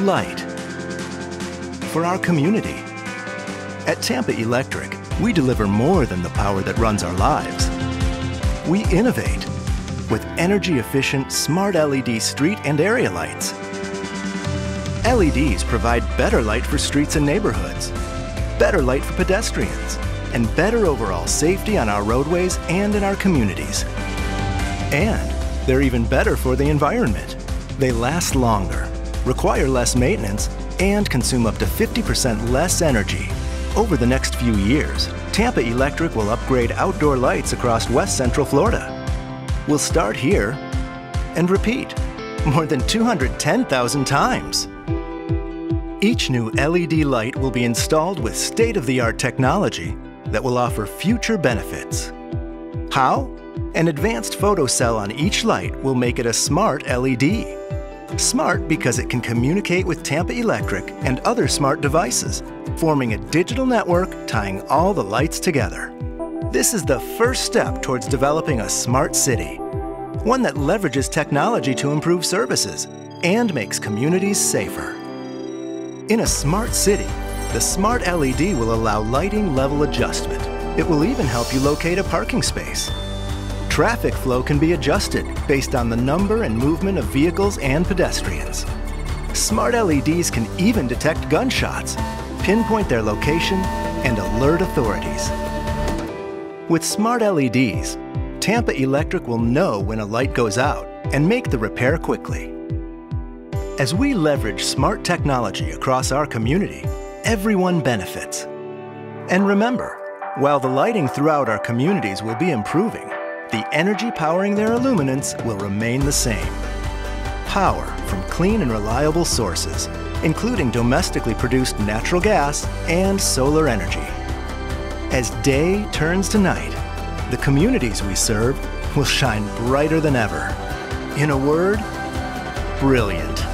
light for our community. At Tampa Electric, we deliver more than the power that runs our lives. We innovate with energy-efficient smart LED street and area lights. LEDs provide better light for streets and neighborhoods, better light for pedestrians, and better overall safety on our roadways and in our communities. And they're even better for the environment. They last longer, require less maintenance, and consume up to 50% less energy. Over the next few years, Tampa Electric will upgrade outdoor lights across West Central Florida. We'll start here and repeat more than 210,000 times. Each new LED light will be installed with state-of-the-art technology that will offer future benefits. How? An advanced photocell on each light will make it a smart LED. Smart because it can communicate with Tampa Electric and other smart devices, forming a digital network tying all the lights together. This is the first step towards developing a smart city, one that leverages technology to improve services and makes communities safer. In a smart city, the smart LED will allow lighting level adjustment. It will even help you locate a parking space Traffic flow can be adjusted based on the number and movement of vehicles and pedestrians. Smart LEDs can even detect gunshots, pinpoint their location, and alert authorities. With smart LEDs, Tampa Electric will know when a light goes out and make the repair quickly. As we leverage smart technology across our community, everyone benefits. And remember, while the lighting throughout our communities will be improving, the energy powering their illuminance will remain the same. Power from clean and reliable sources, including domestically produced natural gas and solar energy. As day turns to night, the communities we serve will shine brighter than ever. In a word, brilliant.